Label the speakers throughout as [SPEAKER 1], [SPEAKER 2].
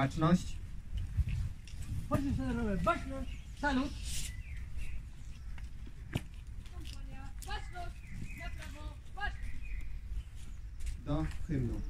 [SPEAKER 1] Baczność.
[SPEAKER 2] Poczty sztandarowe, baczność, salut.
[SPEAKER 3] Kompania, baczność, na prawo, baczność.
[SPEAKER 1] Do hymnu.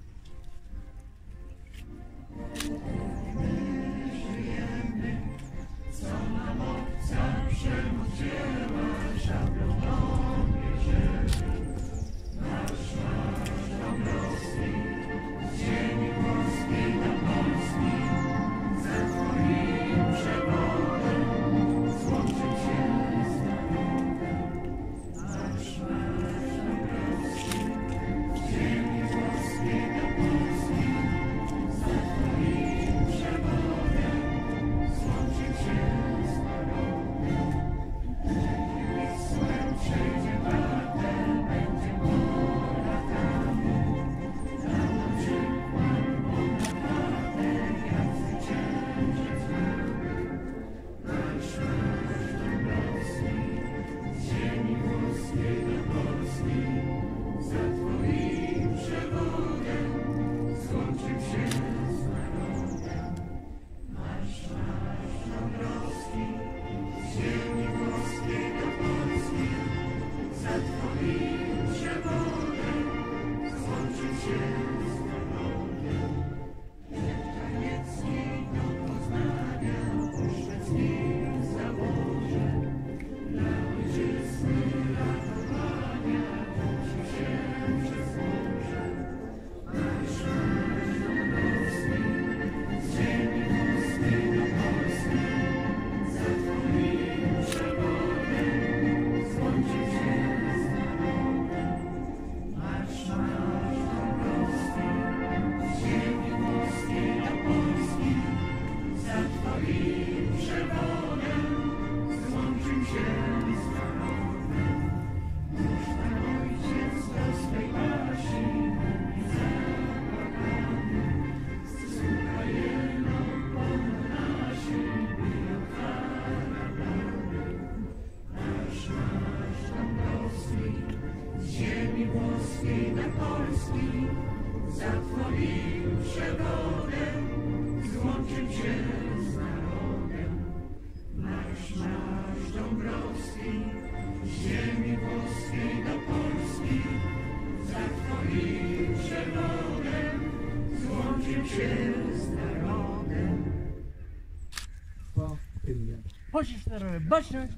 [SPEAKER 2] Baczność,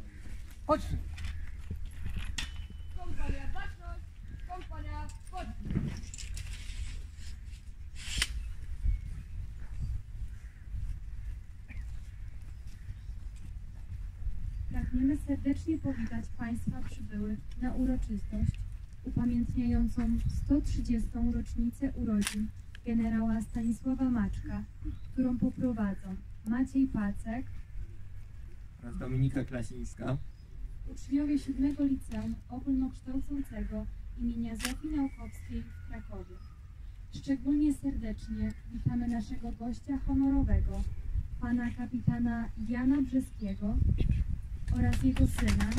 [SPEAKER 2] poczty.
[SPEAKER 3] Kompania, baczność, kompania, baczność.
[SPEAKER 4] Pragniemy serdecznie powitać Państwa przybyłych na uroczystość upamiętniającą 130. rocznicę urodzin generała Stanisława Maczka, którą poprowadzą Maciej Pacek,
[SPEAKER 1] Oraz Dominika Klasińska.
[SPEAKER 4] uczniowie 7 Liceum Ogólnokształcącego imienia Zofii Naukowskiej w Krakowie. Szczególnie serdecznie witamy naszego gościa honorowego, pana kapitana Jana Brzeskiego oraz jego syna,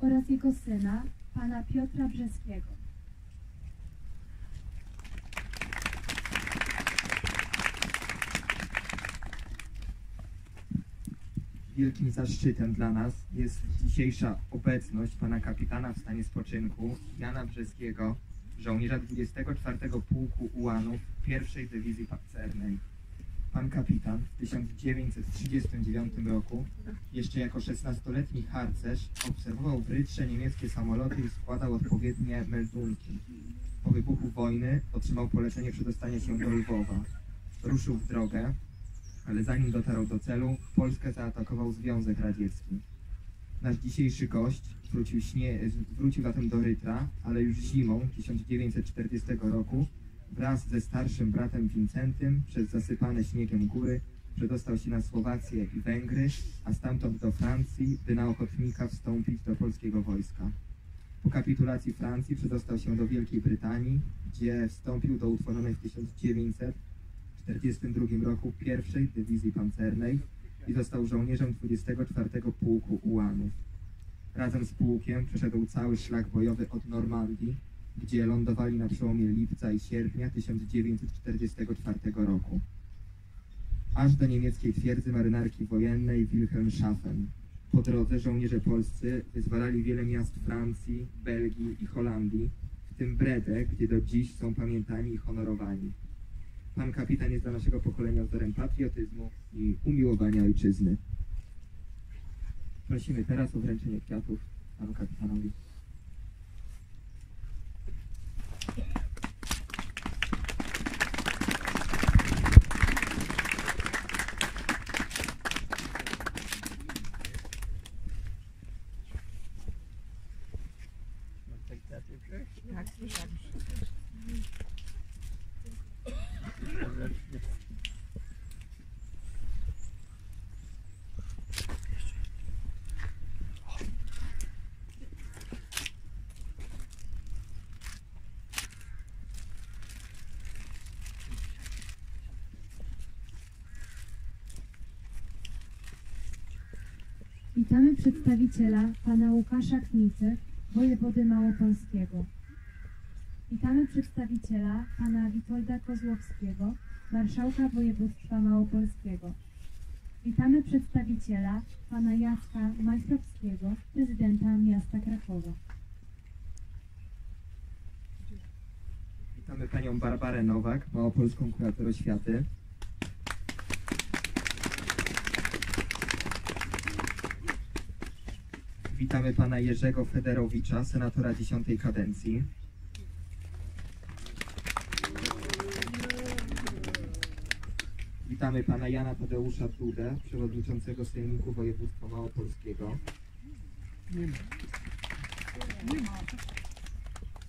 [SPEAKER 4] oraz jego syna, pana Piotra Brzeskiego.
[SPEAKER 1] Wielkim zaszczytem dla nas jest dzisiejsza obecność pana kapitana w stanie spoczynku Jana Brzeskiego, żołnierza 24 Pułku Ułanów pierwszej Dywizji Pancernej. Pan kapitan w 1939 roku, jeszcze jako 16-letni harcerz, obserwował w Rytrze niemieckie samoloty i składał odpowiednie meldunki. Po wybuchu wojny otrzymał polecenie przedostania się do Lwowa. Ruszył w drogę, ale zanim dotarł do celu, Polskę zaatakował Związek Radziecki. Nasz dzisiejszy gość wrócił, śnie, wrócił zatem do Rytra, ale już zimą 1940 roku wraz ze starszym bratem Wincentym przez zasypane śniegiem góry przedostał się na Słowację i Węgry, a stamtąd do Francji, by na ochotnika wstąpić do polskiego wojska. Po kapitulacji Francji przedostał się do Wielkiej Brytanii, gdzie wstąpił do utworzonej w 1942 roku pierwszej Dywizji Pancernej i został żołnierzem 24 Pułku Ułanów. Razem z pułkiem przeszedł cały szlak bojowy od Normandii gdzie lądowali na przełomie lipca i sierpnia 1944 roku. Aż do niemieckiej twierdzy marynarki wojennej Wilhelmshaven. Po drodze żołnierze polscy wyzwalali wiele miast Francji, Belgii i Holandii, w tym Bredę, gdzie do dziś są pamiętani i honorowani. Pan kapitan jest dla naszego pokolenia wzorem patriotyzmu i umiłowania ojczyzny. Prosimy teraz o wręczenie kwiatów panu kapitanowi.
[SPEAKER 2] Tak, słyszałem.
[SPEAKER 4] Witamy przedstawiciela pana Łukasza Kmicy, wojewody małopolskiego. Witamy przedstawiciela pana Witolda Kozłowskiego, marszałka województwa małopolskiego. Witamy przedstawiciela pana Jacka Majchrowskiego, prezydenta miasta Krakowa.
[SPEAKER 1] Witamy panią Barbarę Nowak, małopolską kurator oświaty. Witamy pana Jerzego Federowicza, senatora dziesiątej kadencji. Witamy pana Jana Tadeusza Dudę, przewodniczącego Sejmiku Województwa Małopolskiego.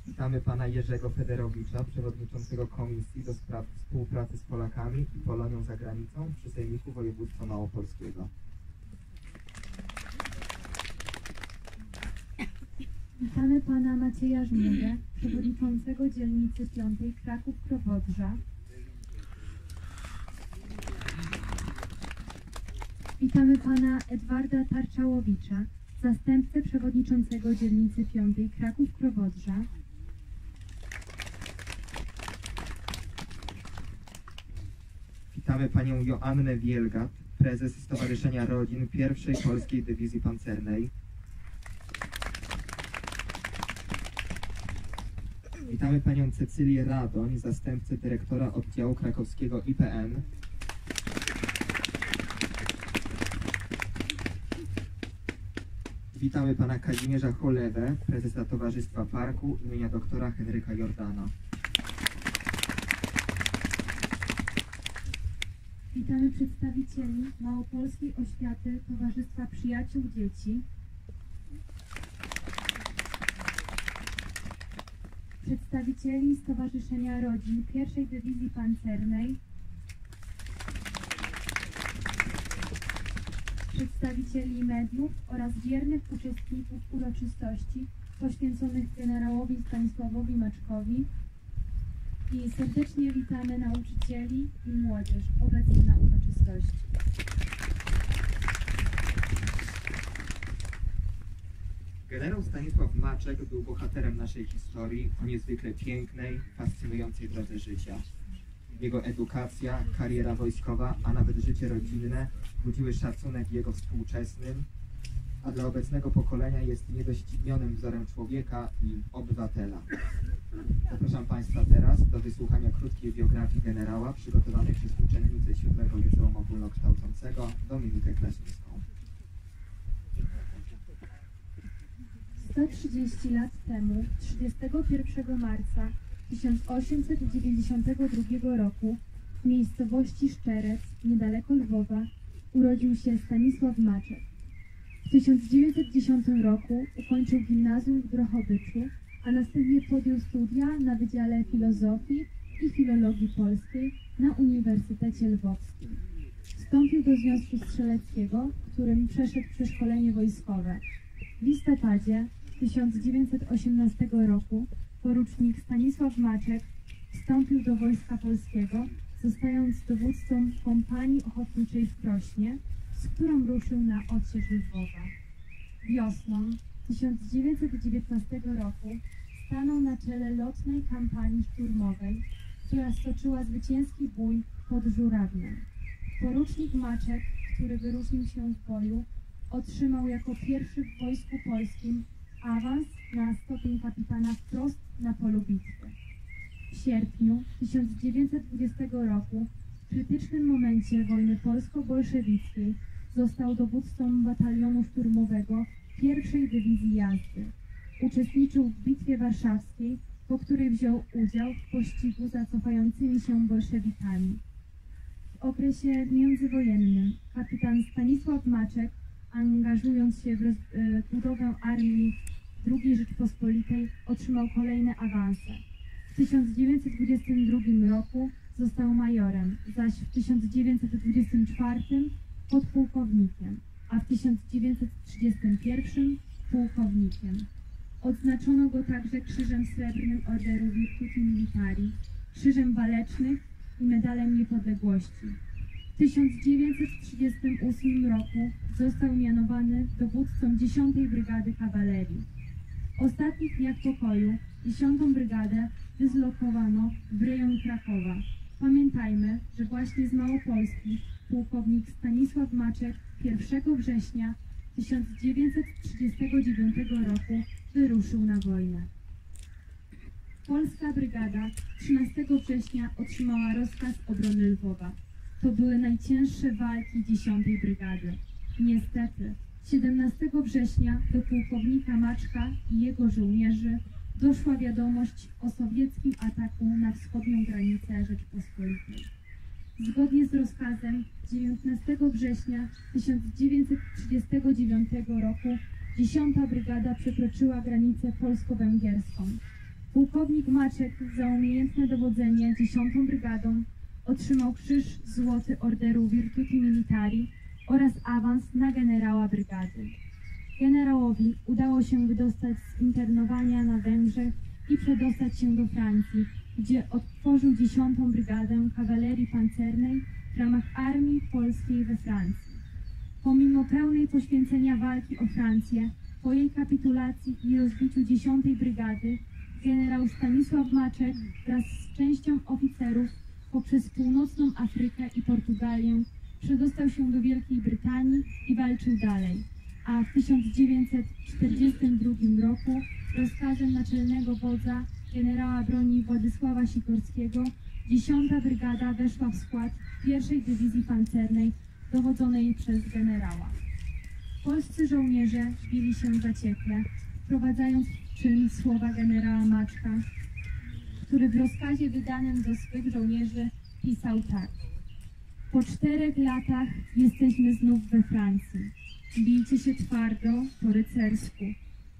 [SPEAKER 1] Witamy pana Jerzego Federowicza, przewodniczącego Komisji do Spraw Współpracy z Polakami i Polonią za Granicą przy Sejmiku Województwa Małopolskiego.
[SPEAKER 4] Witamy pana Macieja Żmigę, przewodniczącego dzielnicy 5 Kraków-Krowodrza. Witamy pana Edwarda Tarczałowicza, zastępcę przewodniczącego dzielnicy 5 Kraków-Krowodrza.
[SPEAKER 1] Witamy panią Joannę Wielgat, prezes Stowarzyszenia Rodzin pierwszej Polskiej Dywizji Pancernej. Witamy panią Cecylię Radoń, zastępcę dyrektora oddziału krakowskiego IPN. Witamy pana Kazimierza Cholewę, prezesa Towarzystwa Parku imienia doktora Henryka Jordana.
[SPEAKER 4] Witamy przedstawicieli Małopolskiej Oświaty Towarzystwa Przyjaciół Dzieci. Przedstawicieli Stowarzyszenia Rodzin pierwszej Dywizji Pancernej. Przedstawicieli mediów oraz wiernych uczestników uroczystości poświęconych generałowi Stanisławowi Maczkowi, i serdecznie witamy nauczycieli i młodzież obecnych na uroczystości.
[SPEAKER 1] Generał Stanisław Maczek był bohaterem naszej historii o niezwykle pięknej, fascynującej drodze życia. Jego edukacja, kariera wojskowa, a nawet życie rodzinne budziły szacunek jego współczesnym, a dla obecnego pokolenia jest niedoścignionym wzorem człowieka i obywatela. Zapraszam Państwa teraz do wysłuchania krótkiej biografii generała przygotowanej przez uczennicę siódmego Liceum Ogólnokształcącego Dominikę Klasińską.
[SPEAKER 4] 130 lat temu, 31 marca 1892 roku, w miejscowości Szczerec, niedaleko Lwowa, urodził się Stanisław Maczek. W 1910 roku ukończył gimnazjum w Drohobyczu, a następnie podjął studia na Wydziale Filozofii i Filologii Polskiej na Uniwersytecie Lwowskim. Wstąpił do Związku Strzeleckiego, którym przeszedł przeszkolenie wojskowe. W listopadzie 1918 roku porucznik Stanisław Maczek wstąpił do Wojska Polskiego, zostając dowódcą kompanii ochotniczej w Krośnie, z którą ruszył na odsiecz Lwowa. Wiosną 1919 roku stanął na czele lotnej kampanii szturmowej, która stoczyła zwycięski bój pod Żurawnem. Porucznik Maczek, który wyróżnił się w boju, otrzymał jako pierwszy w Wojsku Polskim awans na stopień kapitana wprost na polu bitwy. W sierpniu 1920 roku, w krytycznym momencie wojny polsko-bolszewickiej, został dowódcą batalionu szturmowego pierwszej dywizji jazdy. Uczestniczył w Bitwie Warszawskiej, po której wziął udział w pościgu za cofającymi się bolszewikami. W okresie międzywojennym kapitan Stanisław Maczek, angażując się w rozbudowę armii II Rzeczpospolitej, otrzymał kolejne awanse. W 1922 roku został majorem, zaś w 1924 podpułkownikiem, a w 1931 pułkownikiem. Odznaczono go także Krzyżem Srebrnym Orderu Virtuti Militari, Krzyżem Walecznych i Medalem Niepodległości. W 1938 roku został mianowany dowódcą 10 Brygady Kawalerii. W ostatnich dniach pokoju 10 Brygadę dyslokowano w rejon Krakowa. Pamiętajmy, że właśnie z Małopolski pułkownik Stanisław Maczek 1 września 1939 roku wyruszył na wojnę. Polska brygada 13 września otrzymała rozkaz obrony Lwowa. To były najcięższe walki 10 brygady. Niestety, 17 września do pułkownika Maczka i jego żołnierzy doszła wiadomość o sowieckim ataku na wschodnią granicę Rzeczpospolitej. Zgodnie z rozkazem 19 września 1939 roku 10 Brygada przekroczyła granicę polsko-węgierską. Pułkownik Maczek za umiejętne dowodzenie 10 Brygadą otrzymał krzyż złoty Orderu Virtuti Militari oraz awans na generała brygady. Generałowi udało się wydostać z internowania na Węgrzech i przedostać się do Francji, gdzie otworzył 10 Brygadę Kawalerii Pancernej w ramach Armii Polskiej we Francji. Pomimo pełnej poświęcenia walki o Francję, po jej kapitulacji i rozbiciu 10 Brygady, generał Stanisław Maczek wraz z częścią oficerów poprzez północną Afrykę i Portugalię przedostał się do Wielkiej Brytanii i walczył dalej. A w 1942 roku rozkazem naczelnego wodza generała broni Władysława Sikorskiego 10 Brygada weszła w skład pierwszej dywizji pancernej dowodzonej przez generała. Polscy żołnierze bili się zaciekle, wprowadzając w czyn słowa generała Maczka, który w rozkazie wydanym do swych żołnierzy pisał tak. Po czterech latach jesteśmy znów we Francji. Bijcie się twardo, po rycersku.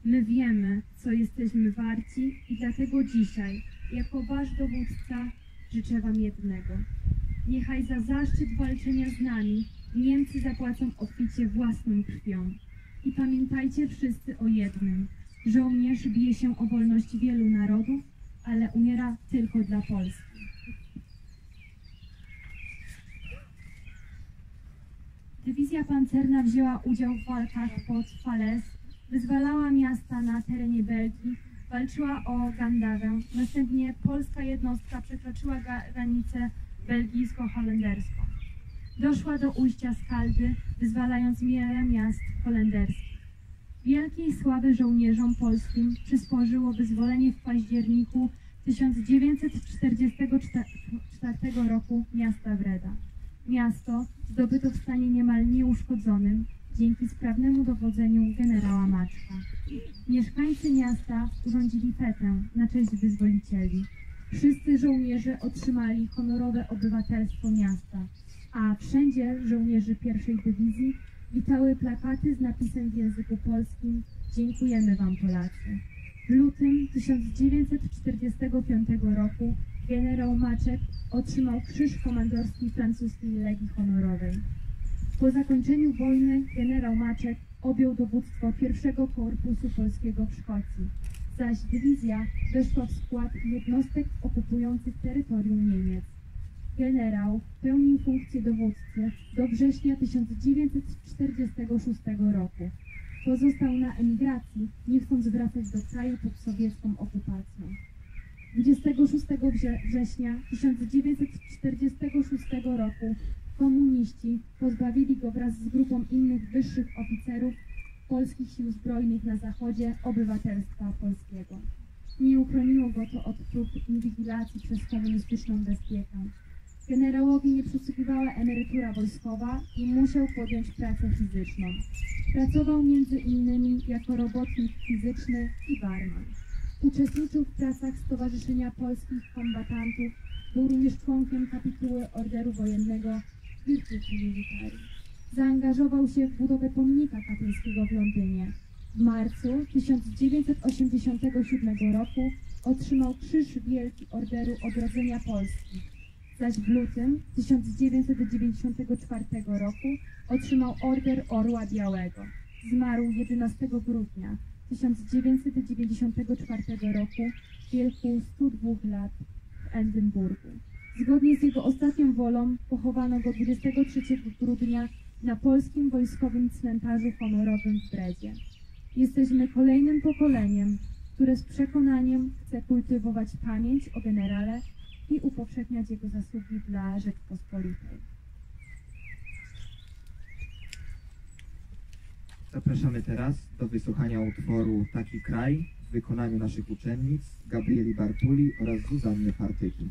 [SPEAKER 4] My wiemy, co jesteśmy warci i dlatego dzisiaj, jako wasz dowódca, życzę wam jednego. Niechaj za zaszczyt walczenia z nami Niemcy zapłacą obficie własną krwią. I pamiętajcie wszyscy o jednym. Żołnierz bije się o wolność wielu narodów, ale umiera tylko dla Polski. Dywizja pancerna wzięła udział w walkach pod Fales, wyzwalała miasta na terenie Belgii, walczyła o Gandawę. Następnie polska jednostka przekroczyła granicę belgijsko-holenderską. Doszła do ujścia Skaldy, wyzwalając wiele miast holenderskich. Wielkiej sławy żołnierzom polskim przysporzyło wyzwolenie w październiku 1944 roku miasta Wreda. Miasto zdobyto w stanie niemal nieuszkodzonym dzięki sprawnemu dowodzeniu generała Maczka. Mieszkańcy miasta urządzili fetę na cześć wyzwolicieli. Wszyscy żołnierze otrzymali honorowe obywatelstwo miasta, a wszędzie żołnierzy pierwszej dywizji witały plakaty z napisem w języku polskim Dziękujemy Wam Polacy. W lutym 1945 roku generał Maczek otrzymał krzyż komandorski francuskiej Legii Honorowej. Po zakończeniu wojny generał Maczek objął dowództwo pierwszego korpusu polskiego w Szkocji, zaś dywizja weszła w skład jednostek okupujących terytorium Niemiec. Generał pełnił funkcję dowódcy do września 1946 roku. Pozostał na emigracji, nie chcąc wracać do kraju pod sowiecką okupacją. 26 wrze- września 1946 roku komuniści pozbawili go wraz z grupą innych wyższych oficerów polskich sił zbrojnych na zachodzie obywatelstwa polskiego. Nie uchroniło go to od prób inwigilacji przez komunistyczną bezpiekę. Generałowi nie przysługiwała emerytura wojskowa i musiał podjąć pracę fizyczną. Pracował między innymi jako robotnik fizyczny i barman. Uczestniczył w pracach Stowarzyszenia Polskich Kombatantów, był również członkiem kapituły Orderu Wojennego Virtuti Militari. Zaangażował się w budowę pomnika katyńskiego w Londynie. W marcu 1987 roku otrzymał Krzyż Wielki Orderu Odrodzenia Polski, zaś w lutym 1994 roku otrzymał Order Orła Białego. Zmarł 11 grudnia 1994 roku w wieku 102 lat w Edynburgu. Zgodnie z jego ostatnią wolą pochowano go 23 grudnia na polskim wojskowym cmentarzu honorowym w Bredzie. Jesteśmy kolejnym pokoleniem, które z przekonaniem chce kultywować pamięć o generale i upowszechniać jego zasługi dla Rzeczpospolitej.
[SPEAKER 5] Zapraszamy teraz do wysłuchania utworu Taki kraj w wykonaniu naszych uczennic Gabrieli Bartuli oraz Zuzanny Partyki.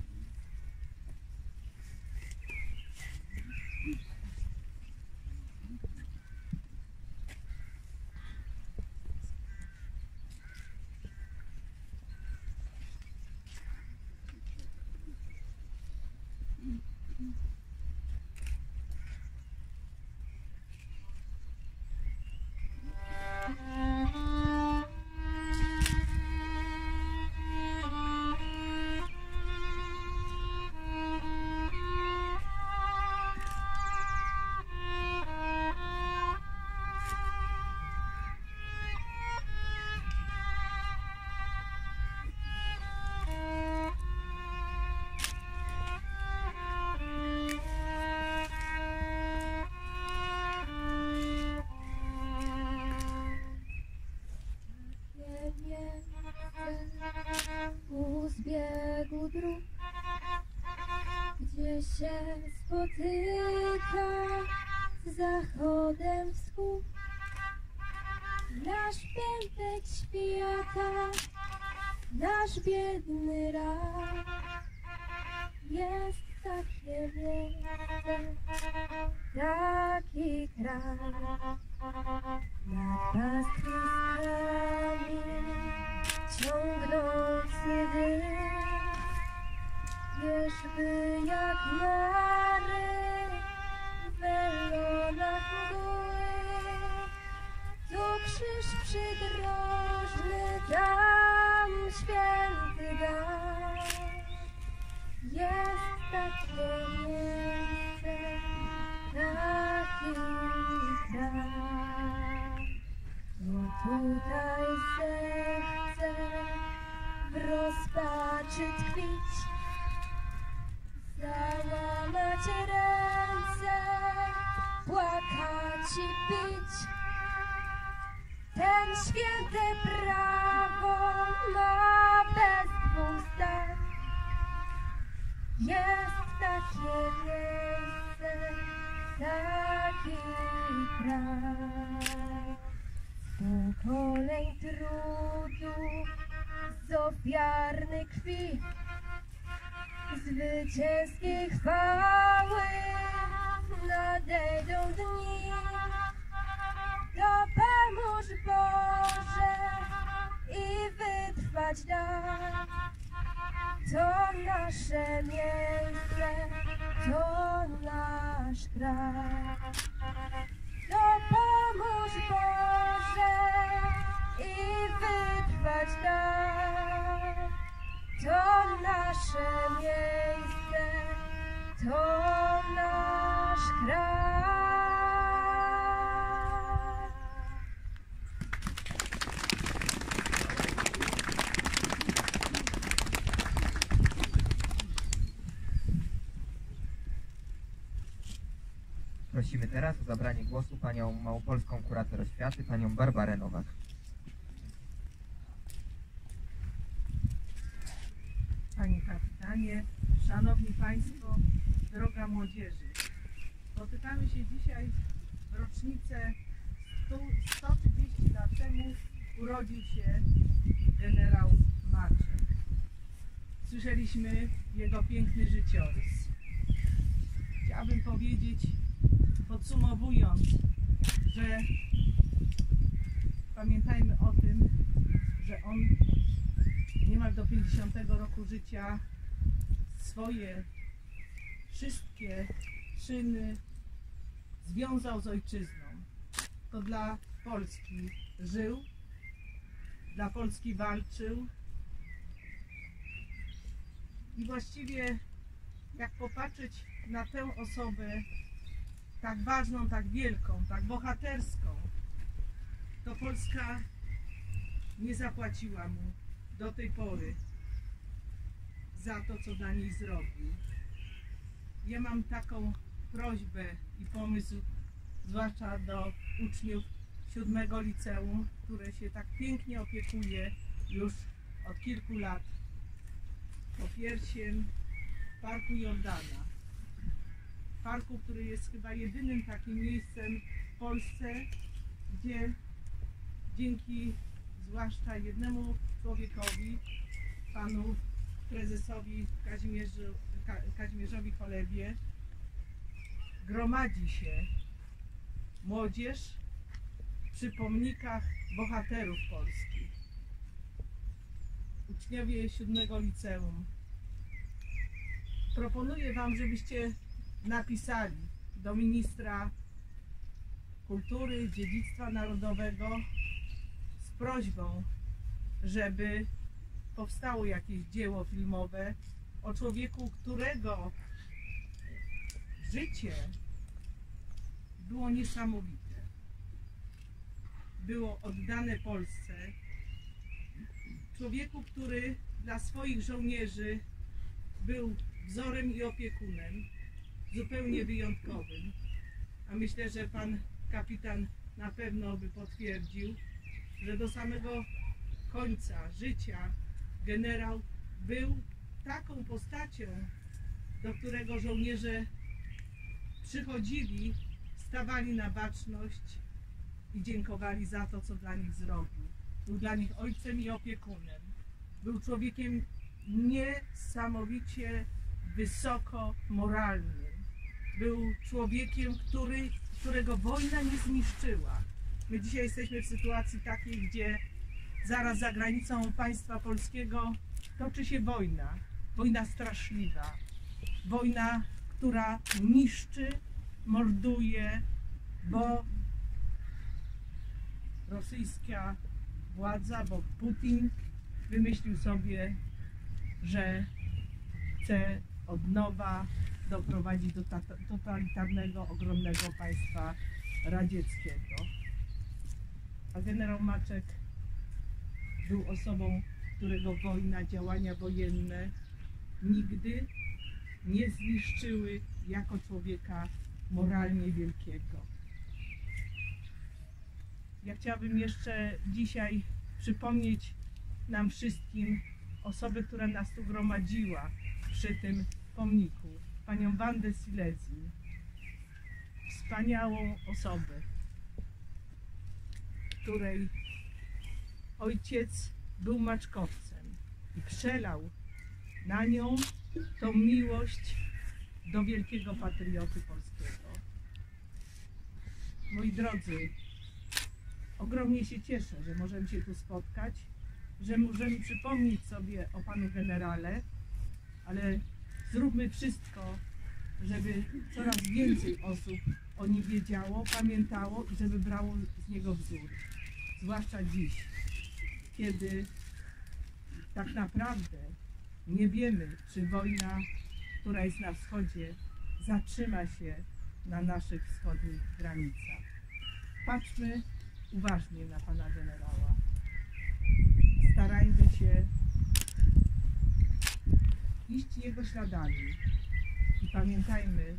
[SPEAKER 6] Kraj. Pokoleń trudu, z ofiarnej krwi, zwycięskiej chwały nadejdą dni. To pomóż Boże i wytrwać daj. To nasze miejsce, to nasz kraj. Boże i wydbać nam to nasze miejsce, to nasz kraj.
[SPEAKER 1] Prosimy teraz o zabranie głosu panią małopolską kurator oświaty, panią Barbarę Nowak.
[SPEAKER 2] Panie kapitanie, szanowni państwo, droga młodzieży. Spotykamy się dzisiaj w rocznicę 100, 130 lat temu urodził się generał Maczek. Słyszeliśmy jego piękny życiorys. Chciałabym powiedzieć, podsumowując, że pamiętajmy o tym, że on niemal do 50 roku życia swoje wszystkie czyny związał z ojczyzną. To dla Polski żył, dla Polski walczył i właściwie jak popatrzeć na tę osobę tak ważną, tak wielką, tak bohaterską, to Polska nie zapłaciła mu do tej pory za to, co dla niej zrobił. Ja mam taką prośbę i pomysł, zwłaszcza do uczniów siódmego liceum, które się tak pięknie opiekuje już od kilku lat Opiersiem Parku Jordana. Parku, który jest chyba jedynym takim miejscem w Polsce, gdzie dzięki zwłaszcza jednemu człowiekowi, panu prezesowi Kazimierzu, Ka, Kazimierzowi Cholewie, gromadzi się młodzież przy pomnikach bohaterów polskich. Uczniowie siódmego liceum. Proponuję Wam, żebyście napisali do ministra kultury, dziedzictwa narodowego z prośbą, żeby powstało jakieś dzieło filmowe o człowieku, którego życie było niesamowite. Było oddane Polsce. Człowieku, który dla swoich żołnierzy był wzorem i opiekunem, zupełnie wyjątkowym. A myślę, że pan kapitan na pewno by potwierdził, że do samego końca życia generał był taką postacią, do którego żołnierze przychodzili, stawali na baczność i dziękowali za to, co dla nich zrobił. Był dla nich ojcem i opiekunem. Był człowiekiem niesamowicie wysoko moralnym. Był człowiekiem, który, którego wojna nie zniszczyła. My dzisiaj jesteśmy w sytuacji takiej, gdzie zaraz za granicą państwa polskiego toczy się wojna. Wojna straszliwa. Wojna, która niszczy, morduje, bo rosyjska władza, bo Putin wymyślił sobie, że chce od nowa doprowadzić do totalitarnego, ogromnego państwa radzieckiego. A generał Maczek był osobą, którego wojna, działania wojenne nigdy nie zniszczyły jako człowieka moralnie wielkiego. Ja chciałabym jeszcze dzisiaj przypomnieć nam wszystkim osobę, która nas tu gromadziła przy tym pomniku, panią Wandę Silezji. Wspaniałą osobę, której ojciec był maczkowcem i przelał na nią tą miłość do wielkiego patrioty polskiego. Moi drodzy, ogromnie się cieszę, że możemy się tu spotkać, że możemy przypomnieć sobie o panu generale, ale zróbmy wszystko, żeby coraz więcej osób o nim wiedziało, pamiętało i żeby brało z niego wzór. Zwłaszcza dziś, kiedy tak naprawdę nie wiemy, czy wojna, która jest na wschodzie, zatrzyma się na naszych wschodnich granicach. Patrzmy uważnie na pana generała. Starajmy się iść jego śladami i pamiętajmy,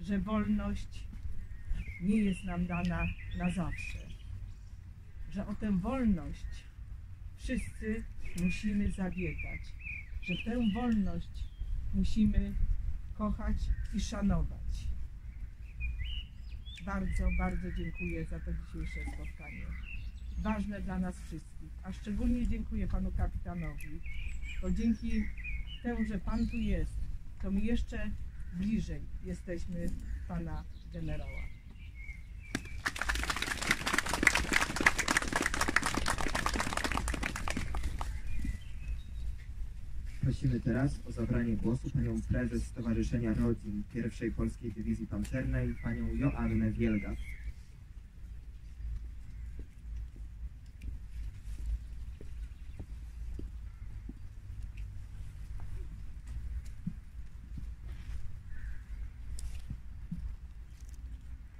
[SPEAKER 2] że wolność nie jest nam dana na zawsze. Że o tę wolność wszyscy musimy zabiegać. Że tę wolność musimy kochać i szanować. Bardzo, bardzo dziękuję za to dzisiejsze spotkanie. Ważne dla nas wszystkich, a szczególnie dziękuję panu kapitanowi, bo dzięki temu, że pan tu jest, to my jeszcze bliżej jesteśmy pana generała.
[SPEAKER 1] Prosimy teraz o zabranie głosu panią prezes Stowarzyszenia Rodzin pierwszej Polskiej Dywizji Pancernej, panią Joannę Wielga.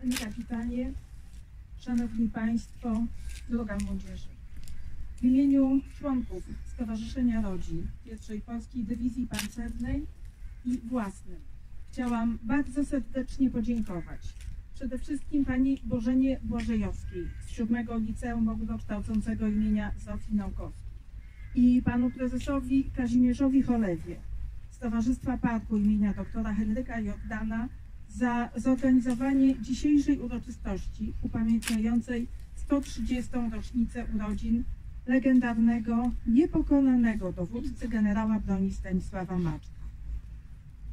[SPEAKER 7] Panie kapitanie, szanowni państwo, droga młodzieży. W imieniu członków Stowarzyszenia Rodzin pierwszej Polskiej Dywizji Pancernej i własnym chciałam bardzo serdecznie podziękować przede wszystkim pani Bożenie Błażejowskiej z siódmego Liceum Ogólnokształcącego imienia Zofii Naukowskiej i panu prezesowi Kazimierzowi Cholewie z Towarzystwa Parku imienia doktora Henryka Jordana za zorganizowanie dzisiejszej uroczystości upamiętniającej 130. rocznicę urodzin legendarnego, niepokonanego dowódcy generała broni Stanisława Maczka.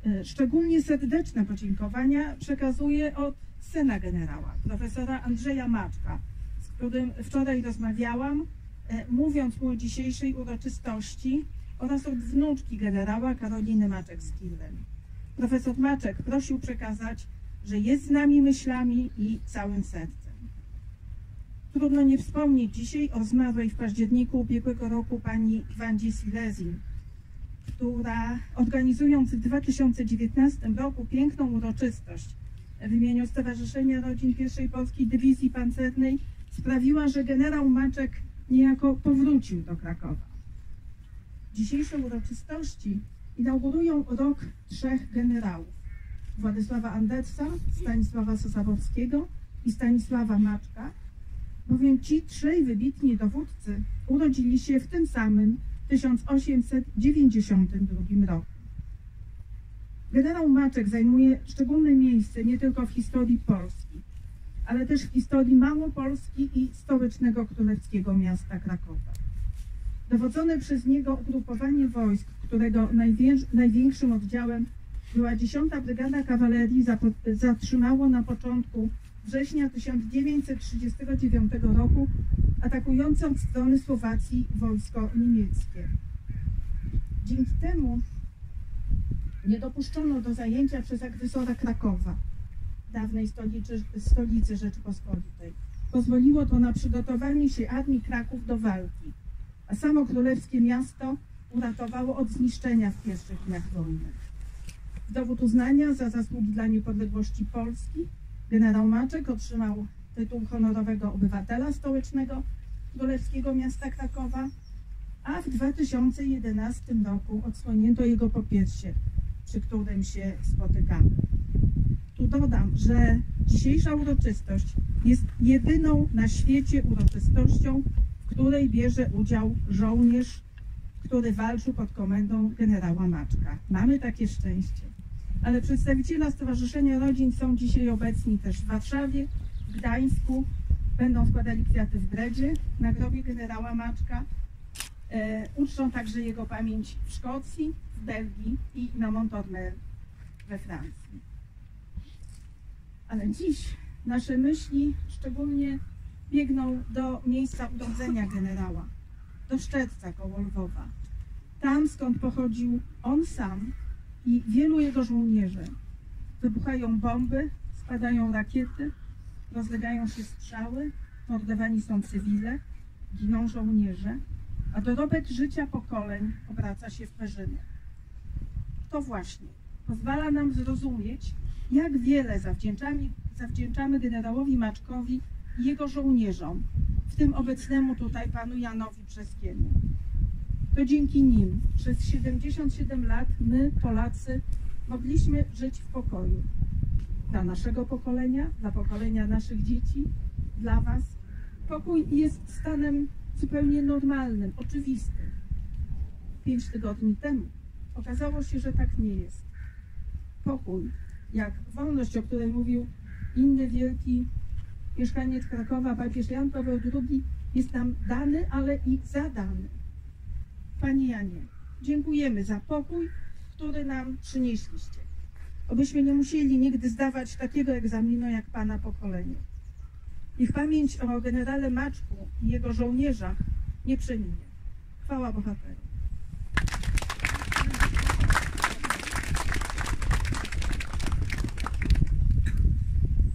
[SPEAKER 7] E, Szczególnie serdeczne podziękowania przekazuję od syna generała, profesora Andrzeja Maczka, z którym wczoraj rozmawiałam, e, mówiąc mu o dzisiejszej uroczystości oraz od wnuczki generała Karoliny Maczek z Kirlem. Profesor Maczek prosił przekazać, że jest z nami myślami i całym sercem. Trudno nie wspomnieć dzisiaj o zmarłej w październiku ubiegłego roku pani Wandzie Silezin, która organizując w 2019 roku piękną uroczystość w imieniu Stowarzyszenia Rodzin I Polskiej Dywizji Pancernej sprawiła, że generał Maczek niejako powrócił do Krakowa. Dzisiejsze uroczystości inaugurują rok trzech generałów. Władysława Andersa, Stanisława Sosabowskiego i Stanisława Maczka, bowiem ci trzej wybitni dowódcy urodzili się w tym samym 1892 roku. Generał Maczek zajmuje szczególne miejsce nie tylko w historii Polski, ale też w historii Małopolski i stołecznego królewskiego miasta Krakowa. Dowodzone przez niego ugrupowanie wojsk, którego najwię- największym oddziałem była 10. Brygada Kawalerii, zatrzymało na początku września 1939 roku atakujące od strony Słowacji wojsko niemieckie. Dzięki temu nie dopuszczono do zajęcia przez agresora Krakowa, dawnej stolicy, stolicy Rzeczypospolitej. Pozwoliło to na przygotowanie się Armii Kraków do walki, a samo królewskie miasto uratowało od zniszczenia w pierwszych dniach wojny. Dowód uznania za zasługi dla niepodległości Polski generał Maczek otrzymał tytuł honorowego obywatela stołecznego królewskiego miasta Krakowa, a w 2011 roku odsłonięto jego popiersie, przy którym się spotykamy. Tu dodam, że dzisiejsza uroczystość jest jedyną na świecie uroczystością, w której bierze udział żołnierz, który walczył pod komendą generała Maczka. Mamy takie szczęście. Ale przedstawiciele Stowarzyszenia Rodzin są dzisiaj obecni też w Warszawie, w Gdańsku, będą składali kwiaty w Bredzie na grobie generała Maczka. E, uczczą także jego pamięć w Szkocji, w Belgii i na Montauban we Francji. Ale dziś nasze myśli szczególnie biegną do miejsca urodzenia generała, do Szczecca koło Lwowa. Tam, skąd pochodził on sam i wielu jego żołnierzy. Wybuchają bomby, spadają rakiety, rozlegają się strzały, mordowani są cywile, giną żołnierze, a dorobek życia pokoleń obraca się w perzynę. To właśnie pozwala nam zrozumieć, jak wiele zawdzięczamy, zawdzięczamy generałowi Maczkowi jego żołnierzom, w tym obecnemu tutaj panu Janowi Brzeskiemu. To dzięki nim przez 77 lat my, Polacy, mogliśmy żyć w pokoju. dla naszego pokolenia, dla pokolenia naszych dzieci, dla Was. Pokój jest stanem zupełnie normalnym, oczywistym. Pięć tygodni temu okazało się, że tak nie jest. Pokój, jak wolność, o której mówił inny wielki mieszkaniec Krakowa, papież Jan Paweł II, jest nam dany, ale i zadany. Panie Janie, dziękujemy za pokój, który nam przynieśliście. Obyśmy nie musieli nigdy zdawać takiego egzaminu jak Pana pokolenie. Niech pamięć o generale Maczku i jego żołnierzach nie przeminie. Chwała bohaterom.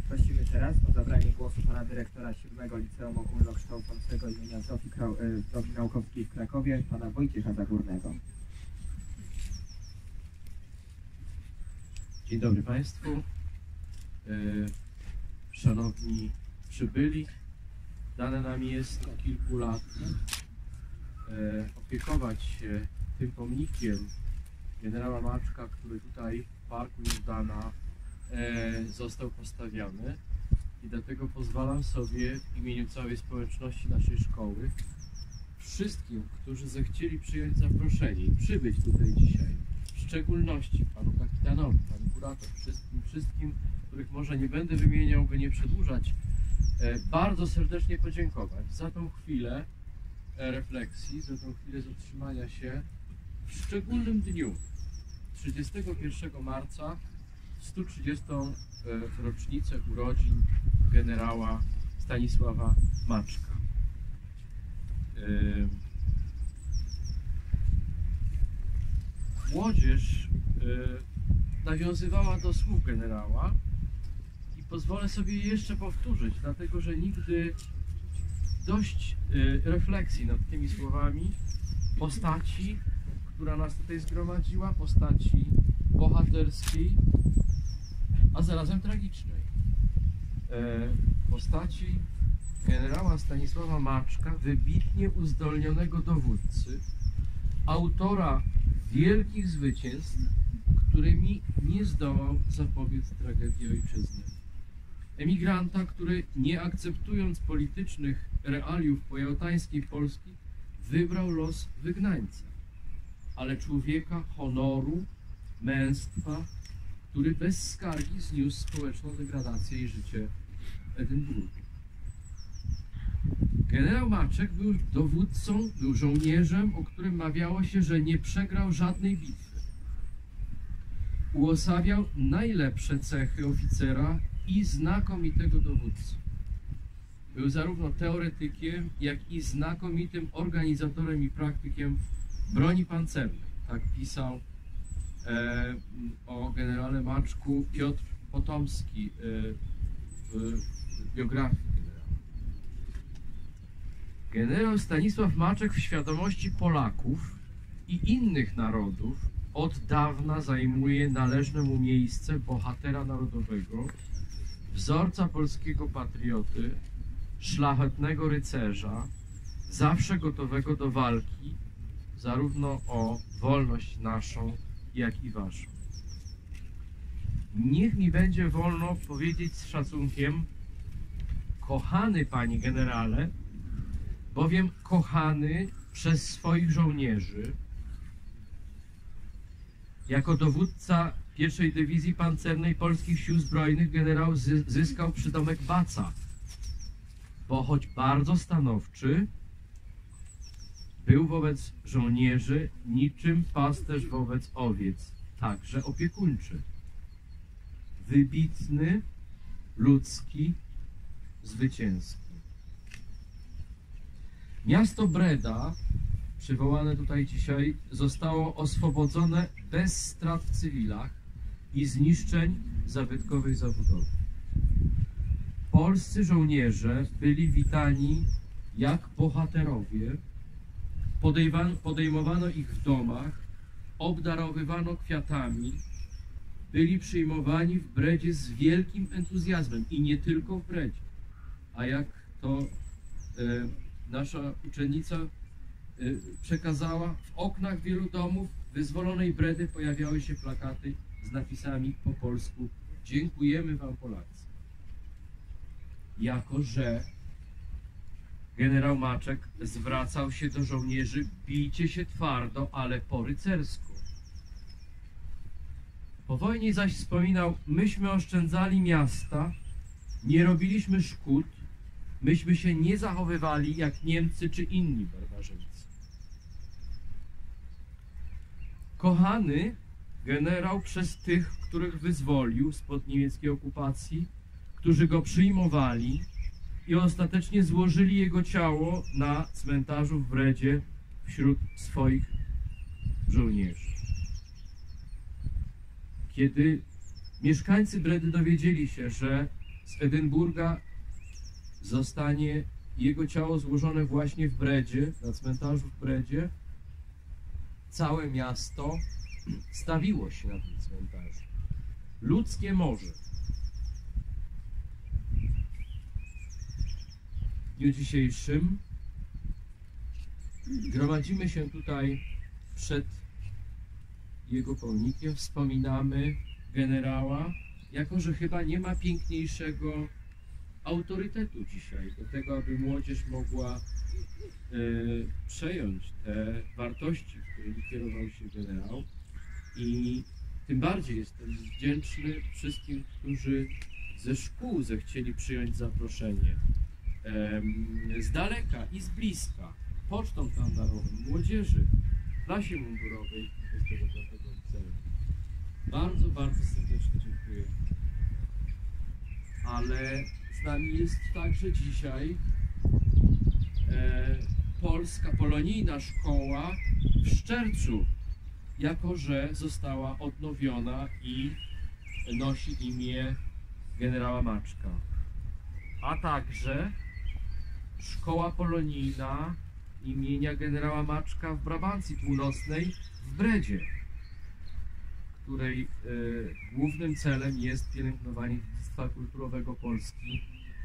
[SPEAKER 1] Prosimy teraz o zabranie głosu pana dyrektora 7 Liceum Ogólnokształcącego imienia Zofii, Krau- e, Zofii Naukowskiej w Krakowie, pana Wojciecha Zagórnego.
[SPEAKER 8] Dzień dobry Państwu. E, Szanowni przybyli. Dane nam jest od kilku lat e, opiekować się tym pomnikiem generała Maczka, który tutaj w Parku Jordana e, został postawiony. I dlatego pozwalam sobie w imieniu całej społeczności naszej szkoły wszystkim, którzy zechcieli przyjąć zaproszenie i przybyć tutaj dzisiaj, w szczególności panu kapitanowi, panu kurator, wszystkim, wszystkim, których może nie będę wymieniał, by nie przedłużać, e, bardzo serdecznie podziękować za tą chwilę e, refleksji, za tą chwilę zatrzymania się w szczególnym dniu, 31 marca, w 130. e, rocznicę urodzin generała Stanisława Maczka. E, młodzież e, nawiązywała do słów generała i pozwolę sobie je jeszcze powtórzyć, dlatego że nigdy dość e, refleksji nad tymi słowami postaci, która nas tutaj zgromadziła, postaci bohaterskiej, a zarazem tragicznej. E, postaci generała Stanisława Maczka, wybitnie uzdolnionego dowódcy, autora wielkich zwycięstw, którymi nie zdołał zapobiec tragedii ojczyzny. Emigranta, który nie akceptując politycznych realiów pojałtańskiej Polski, wybrał los wygnańca, ale człowieka honoru, męstwa, który bez skargi zniósł społeczną degradację i życie Edynburgu. Generał Maczek był dowódcą, był żołnierzem, o którym mawiało się, że nie przegrał żadnej bitwy. Uosabiał najlepsze cechy oficera i znakomitego dowódcy. Był zarówno teoretykiem, jak i znakomitym organizatorem i praktykiem broni pancernej. Tak pisał o generale Maczku Piotr Potomski e, w biografii generała. Generał Stanisław Maczek w świadomości Polaków i innych narodów od dawna zajmuje należne mu miejsce bohatera narodowego, wzorca polskiego patrioty, szlachetnego rycerza, zawsze gotowego do walki, zarówno o wolność naszą, jak i waszą. Niech mi będzie wolno powiedzieć z szacunkiem, kochany panie generale, bowiem kochany przez swoich żołnierzy, jako dowódca pierwszej dywizji pancernej polskich sił zbrojnych generał zy- zyskał przydomek Baca, bo choć bardzo stanowczy, był wobec żołnierzy niczym pasterz wobec owiec, także opiekuńczy. Wybitny, ludzki, zwycięski. Miasto Breda, przywołane tutaj dzisiaj, zostało oswobodzone bez strat w cywilach i zniszczeń zabytkowej zabudowy. Polscy żołnierze byli witani jak bohaterowie, podejmowano ich w domach, obdarowywano kwiatami, byli przyjmowani w Bredzie z wielkim entuzjazmem i nie tylko w Bredzie, a jak to e, nasza uczennica e, przekazała, w oknach wielu domów wyzwolonej Bredy pojawiały się plakaty z napisami po polsku Dziękujemy Wam Polacy. Jako, że generał Maczek zwracał się do żołnierzy, bijcie się twardo, ale po rycersku. Po wojnie zaś wspominał, myśmy oszczędzali miasta, nie robiliśmy szkód, myśmy się nie zachowywali jak Niemcy czy inni barbarzyńcy. Kochany generał przez tych, których wyzwolił spod niemieckiej okupacji, którzy go przyjmowali i ostatecznie złożyli jego ciało na cmentarzu w Bredzie wśród swoich żołnierzy. Kiedy mieszkańcy Bredy dowiedzieli się, że z Edynburga zostanie jego ciało złożone właśnie w Bredzie, na cmentarzu w Bredzie, całe miasto stawiło się na tym cmentarzu. Ludzkie morze. W dniu dzisiejszym gromadzimy się tutaj przed jego pomnikiem, wspominamy generała, jako że chyba nie ma piękniejszego autorytetu dzisiaj do tego, aby młodzież mogła e, przejąć te wartości, którymi kierował się generał. I tym bardziej jestem wdzięczny wszystkim, którzy ze szkół zechcieli przyjąć zaproszenie. Z daleka i z bliska, pocztą sztandarową, młodzieży, klasie mundurowej 25 liceum. Bardzo, bardzo serdecznie dziękuję. Ale z nami jest także dzisiaj e, polska, polonijna szkoła w Szczercu, jako że została odnowiona i nosi imię generała Maczka. A także szkoła polonijna imienia generała Maczka w Brabancji Północnej w Bredzie, której e, głównym celem jest pielęgnowanie dziedzictwa kulturowego Polski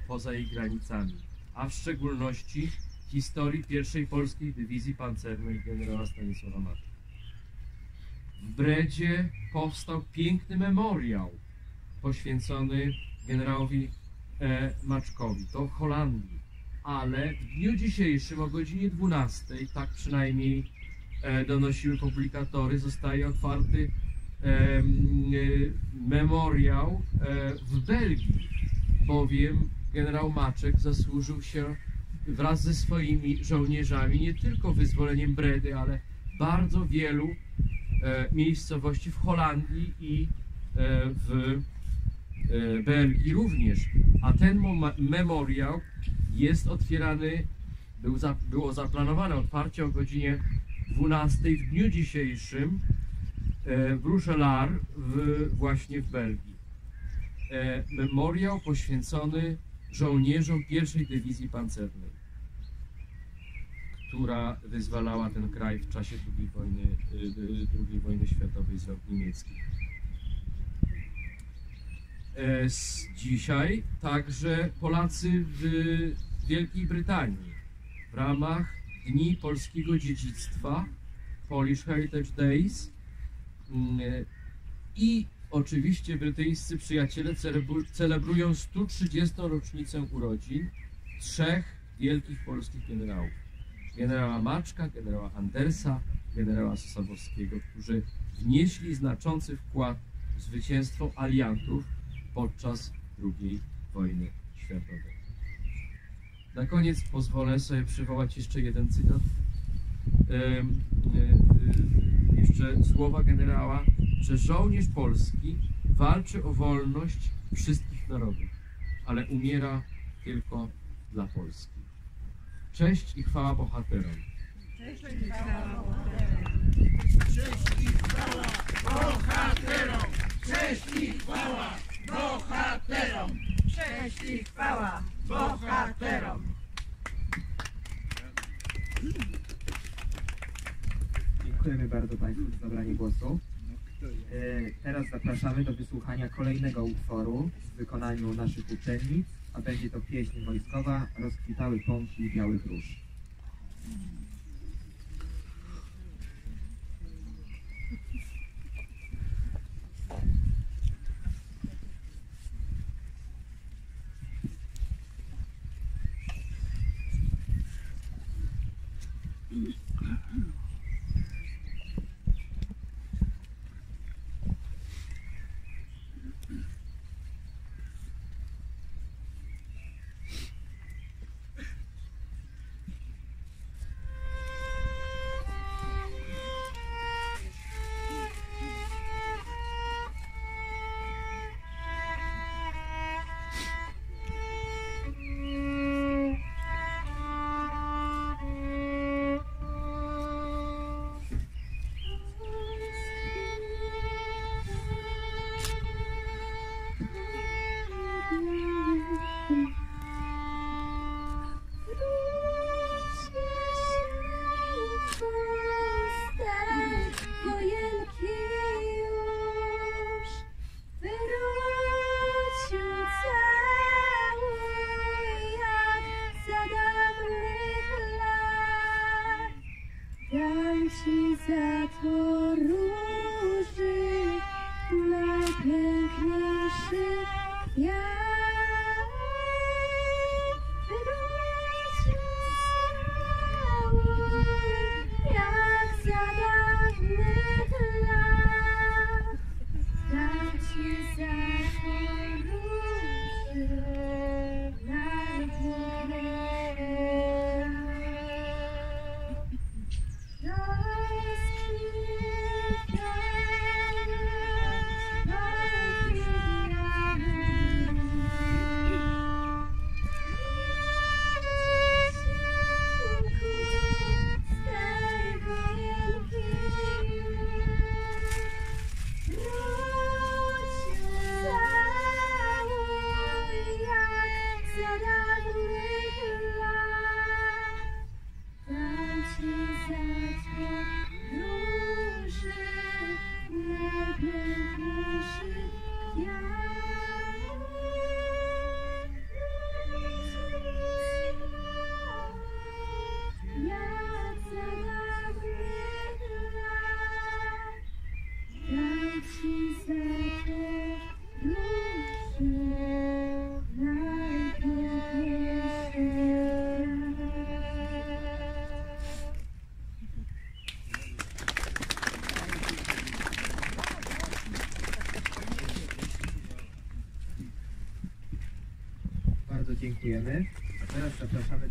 [SPEAKER 8] poza jej granicami, a w szczególności historii pierwszej polskiej dywizji pancernej generała Stanisława Maczka. W Bredzie powstał piękny memoriał poświęcony generałowi e, Maczkowi. To w Holandii. Ale w dniu dzisiejszym o godzinie 12, tak przynajmniej e, donosiły publikatory, zostaje otwarty e, memoriał e, w Belgii, bowiem generał Maczek zasłużył się wraz ze swoimi żołnierzami nie tylko wyzwoleniem Bredy, ale bardzo wielu miejscowości w Holandii i w Belgii również. A ten memoriał jest otwierany, był za, było zaplanowane otwarcie o godzinie 12 w dniu dzisiejszym e, w Ruchelard w, właśnie w Belgii. E, memoriał poświęcony żołnierzom pierwszej dywizji pancernej, która wyzwalała ten kraj w czasie II wojny, y, II wojny światowej z rąk niemieckich. E, z dzisiaj także Polacy w Wielkiej Brytanii w ramach Dni Polskiego Dziedzictwa Polish Heritage Days mm, i oczywiście brytyjscy przyjaciele celebru- celebrują 130. rocznicę urodzin trzech wielkich polskich generałów. Generała Maczka, generała Andersa, generała Sosabowskiego, którzy wnieśli znaczący wkład w zwycięstwo aliantów podczas II wojny światowej. Na koniec pozwolę sobie przywołać jeszcze jeden cytat. E, e, jeszcze słowa generała, że żołnierz polski walczy o wolność wszystkich narodów, ale umiera tylko dla Polski. Cześć i chwała bohaterom.
[SPEAKER 2] Cześć i chwała bohaterom!
[SPEAKER 1] Dziękujemy bardzo Państwu za zabranie głosu. E, Teraz zapraszamy do wysłuchania kolejnego utworu w wykonaniu naszych uczennic, a będzie to pieśń wojskowa Rozkwitały pąki i białych róż.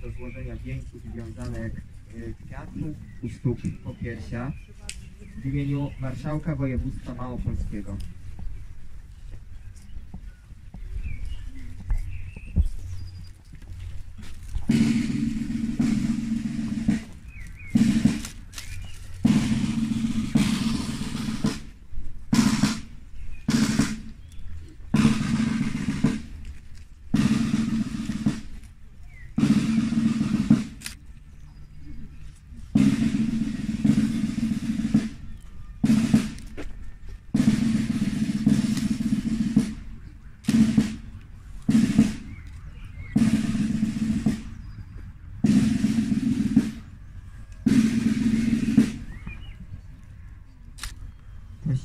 [SPEAKER 1] Do złożenia wieńców i wiązanek y, kwiatów u stóp popiersia w imieniu Marszałka Województwa Małopolskiego.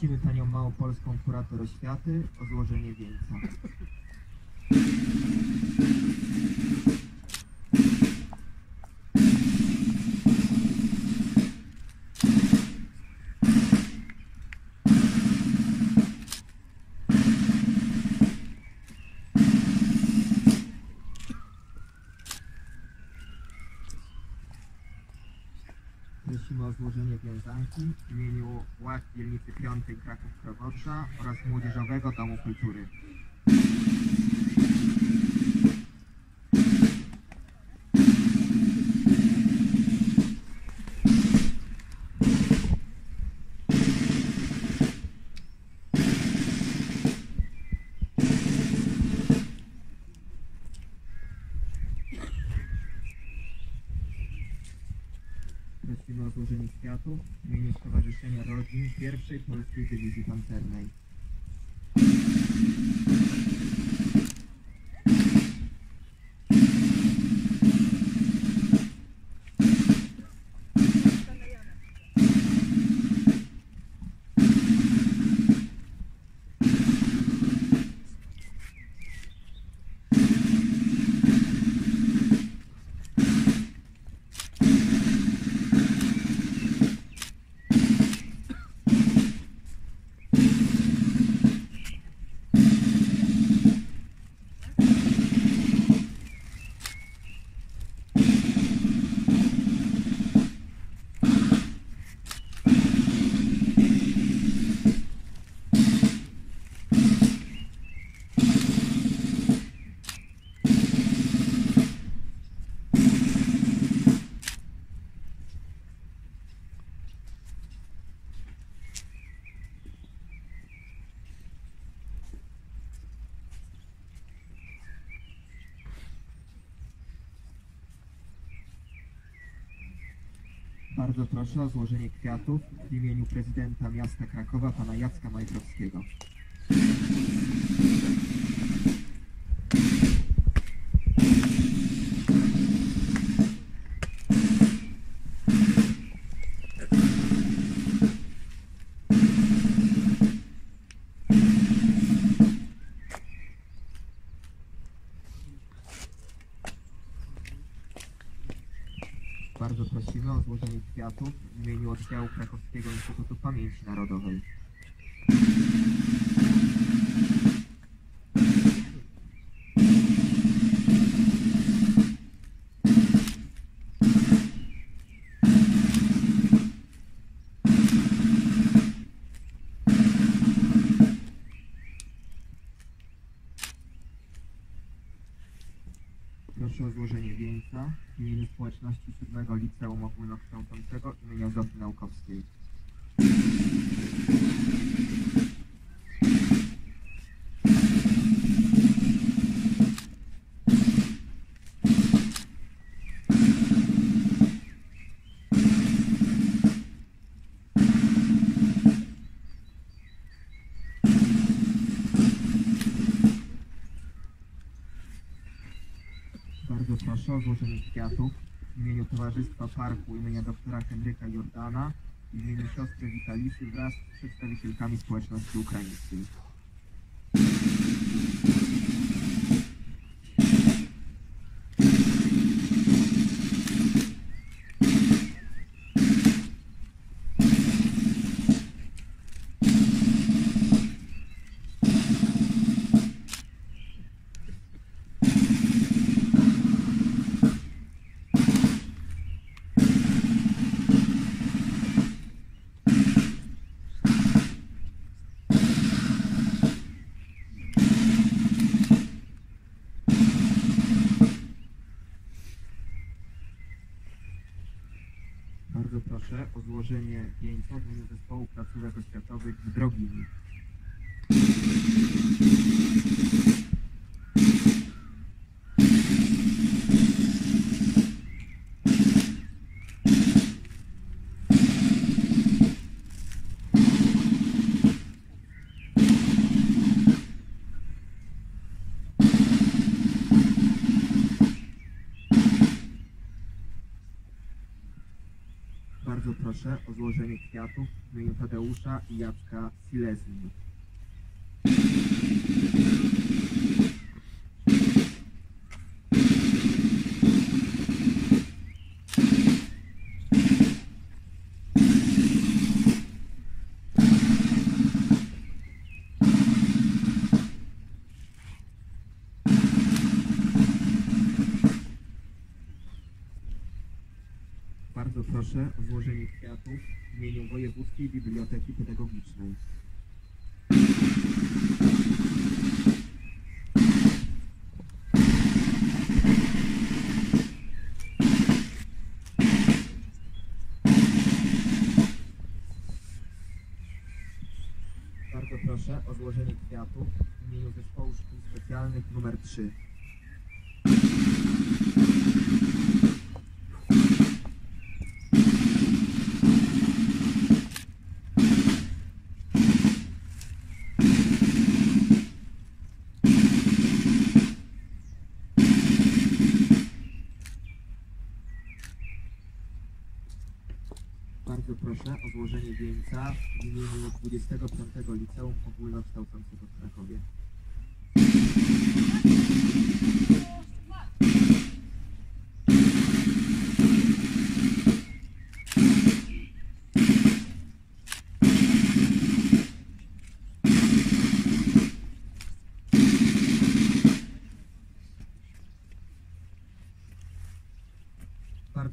[SPEAKER 1] Prosimy Panią Małopolską Kurator Oświaty o złożenie wieńca. Wiązanki w imieniu władz dzielnicy 5 Kraków-Krowotrza oraz Młodzieżowego Domu Kultury. Prosimy o złożenie kwiatów Stowarzyszenia Rodzin pierwszej Polskiej Dywizji Pancernej. Bardzo proszę o złożenie kwiatów w imieniu prezydenta miasta Krakowa, pana Jacka Majchrowskiego. Kwiatów w imieniu oddziału Krakowskiego Instytutu Pamięci Narodowej. O złożenie wieńca w imieniu społeczności 7 Liceum Ogólnokształcącego imienia Zofii Naukowskiej. O złożenie kwiatów w imieniu Towarzystwa Parku imienia doktora Henryka Jordana w imieniu siostry Witalisy wraz z przedstawicielkami społeczności ukraińskiej. Proszę o złożenie wieńca w imieniu Zespołu Placówek Oświatowych w Drogini. Bardzo proszę o złożenie kwiatów w imieniu Tadeusza i Jacka Silesny. Proszę o złożenie kwiatów w imieniu Wojewódzkiej Biblioteki Pedagogicznej. Bardzo proszę o złożenie kwiatów w imieniu Zespołu Szkół Specjalnych nr 3. proszę o złożenie wieńca w imieniu 25 Liceum Ogólnokształcącego w Krakowie.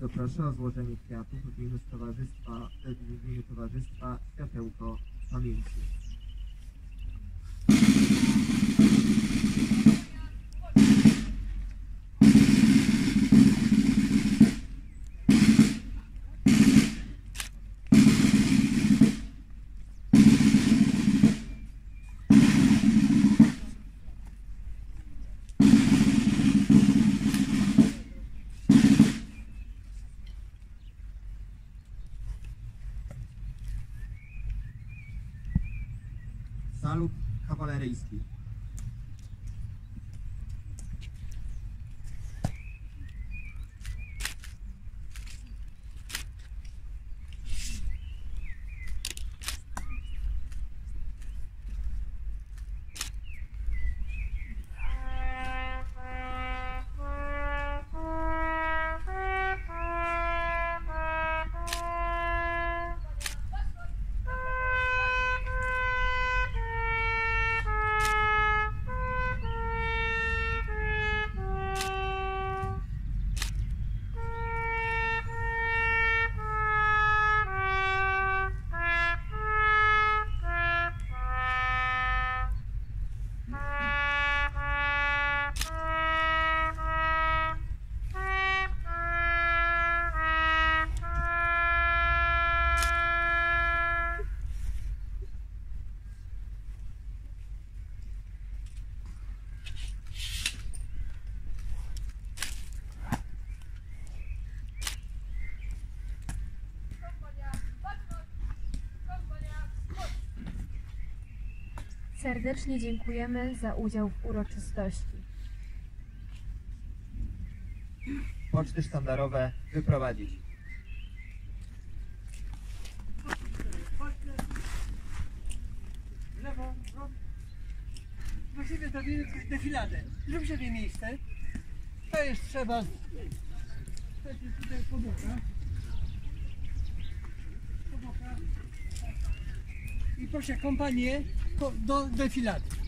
[SPEAKER 1] Proszę o złożenie kwiatów w imieniu Towarzystwa, w imieniu Towarzystwa Światełko Pamięci. Kawaleryjski.
[SPEAKER 5] Serdecznie dziękujemy za udział w uroczystości.
[SPEAKER 1] Poczty sztandarowe wyprowadzić.
[SPEAKER 9] W lewo. Właściwie to coś defiladę. Zrób sobie miejsce. To jest trzeba. Wtedy tutaj po bokach. Po bokach. I proszę kompanię po, do defilady.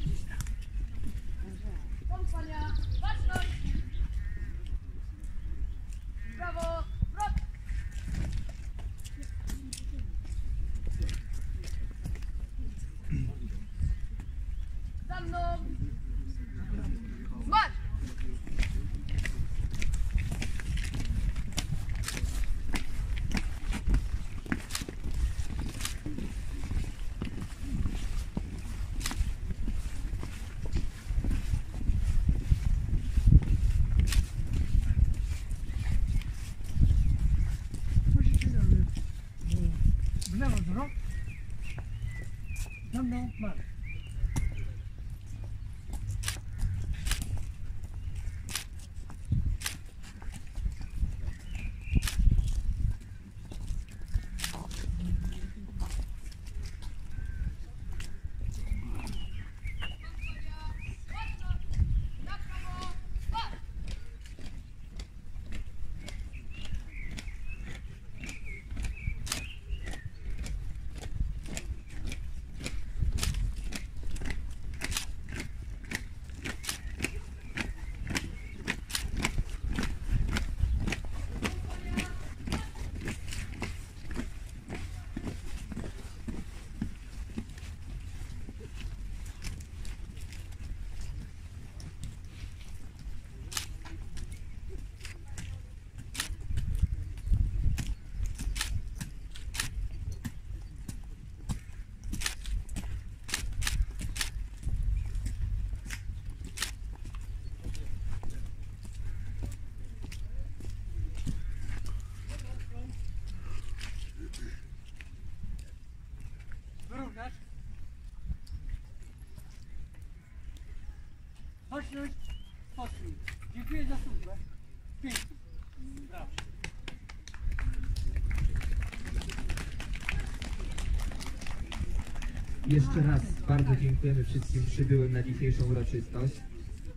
[SPEAKER 1] Jeszcze raz bardzo dziękujemy wszystkim przybyłym na dzisiejszą uroczystość.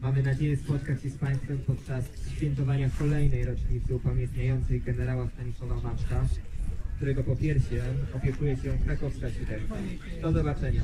[SPEAKER 1] Mamy nadzieję spotkać się z Państwem podczas świętowania kolejnej rocznicy upamiętniającej generała Stanisława Maczka, którego popiersie opiekuje się krakowska siódemka. Do zobaczenia.